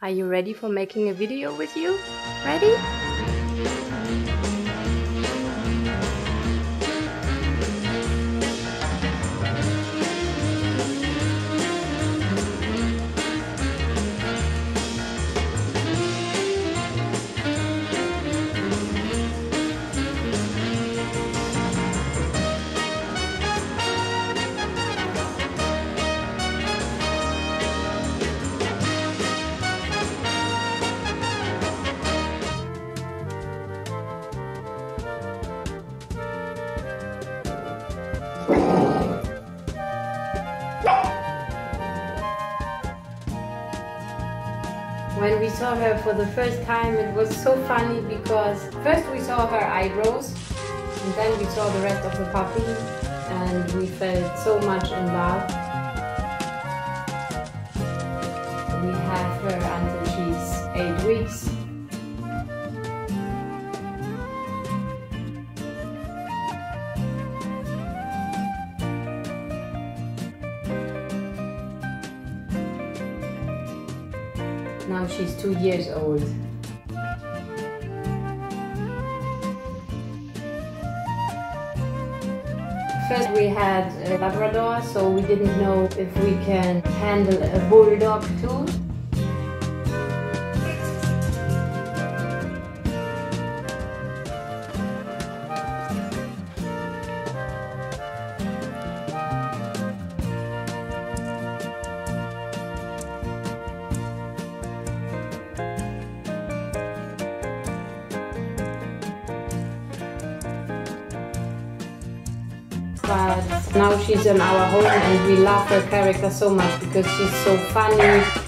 Are you ready for making a video with you? Ready? When we saw her for the first time, it was so funny because first we saw her eyebrows, and then we saw the rest of the puppy, and we felt so much in love. We have her until she's eight weeks. Now she's two years old. First we had a Labrador, so we didn't know if we can handle a Bulldog too. But now she's in our home and we love her character so much because she's so funny.